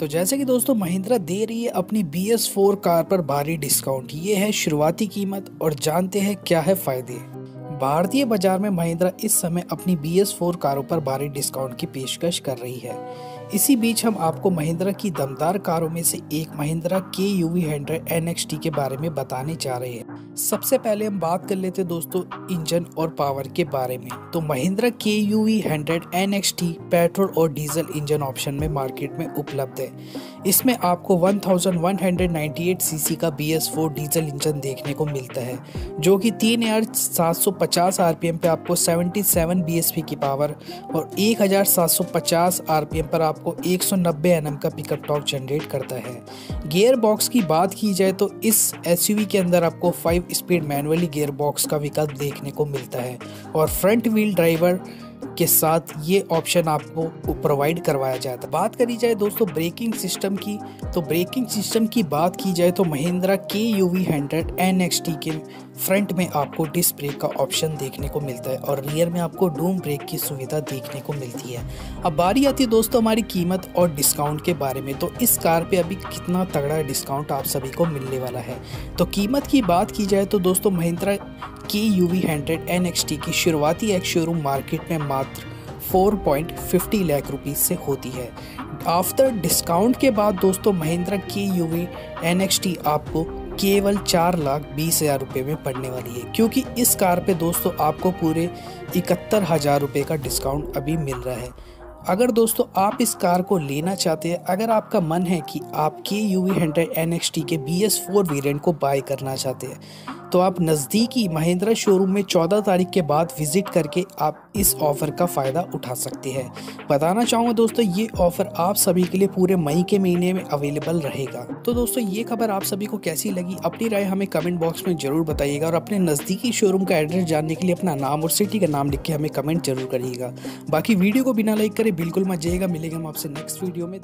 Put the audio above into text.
तो जैसे कि दोस्तों, महिंद्रा दे रही है अपनी बी एस फोर कार पर भारी डिस्काउंट ये है शुरुआती कीमत और जानते हैं क्या है फ़ायदे। भारतीय बाज़ार में महिंद्रा इस समय अपनी बी एस फोर कारों पर भारी डिस्काउंट की पेशकश कर रही है। इसी बीच हम आपको महिंद्रा की दमदार कारों में से एक Mahindra K U V hundred N X T के बारे में बताने जा रहे हैं। सबसे पहले हम बात कर लेते दोस्तों इंजन और पावर के बारे में। तो Mahindra K U V hundred N X T petrol और डीजल इंजन ऑप्शन में मार्केट में उपलब्ध है। इसमें आपको 1198 सीसी का B S four diesel engine देखने को मिलता है, जो कि तीन हज़ार सात सौ पचास आर पी एम पे आपको 77 बी एस पी की पावर और एक हज़ार सात सौ पचास आर पी एम पर आपको एक सौ नब्बे एन एम का पिकअप टॉक जनरेट करता है। गियर बॉक्स की बात की जाए तो इस एस यू वी के अंदर आपको five speed manually gear box का विकल्प देखने को मिलता है और फ्रंट व्हील ड्राइवर के साथ ये ऑप्शन आपको प्रोवाइड करवाया जाता है बात करी जाए दोस्तों ब्रेकिंग सिस्टम की तो ब्रेकिंग सिस्टम की बात की जाए तो Mahindra K U V hundred N X T के फ्रंट में आपको डिस्क ब्रेक का ऑप्शन देखने को मिलता है और रियर में आपको डूम ब्रेक की सुविधा देखने को मिलती है। अब बारी आती है दोस्तों हमारी कीमत और डिस्काउंट के बारे में। तो इस कार पे अभी कितना तगड़ा डिस्काउंट आप सभी को मिलने वाला है। तो कीमत की बात की जाए तो दोस्तों Mahindra K U V hundred N X T की शुरुआती एक शोरूम मार्केट में मात्र 4.50 लाख रुपीस से होती है। आफ्टर डिस्काउंट के बाद दोस्तों, Mahindra K U V N X T आपको केवल चार लाख बीस हज़ार रुपये में पड़ने वाली है, क्योंकि इस कार पे दोस्तों आपको पूरे इकहत्तर हज़ार रुपये का डिस्काउंट अभी मिल रहा है। अगर दोस्तों आप इस कार को लेना चाहते हैं, अगर आपका मन है कि आप K U V hundred N X T के बी एस फोर वेरियंट को बाय करना चाहते हैं तो आप नज़दीकी महिंद्रा शोरूम में 14 तारीख के बाद विज़िट करके आप इस ऑफ़र का फ़ायदा उठा सकते हैं। बताना चाहूँगा दोस्तों, ये ऑफ़र आप सभी के लिए पूरे मई के महीने में अवेलेबल रहेगा। तो दोस्तों, ये खबर आप सभी को कैसी लगी? अपनी राय हमें कमेंट बॉक्स में ज़रूर बताइएगा और अपने नज़दीकी शोरूम का एड्रेस जानने के लिए अपना नाम और सिटी का नाम लिख के हमें कमेंट ज़रूर करिएगा। बाकी वीडियो को बिना लाइक करें बिल्कुल मत जाइएगा। मिलेगा हम आपसे नेक्स्ट वीडियो में।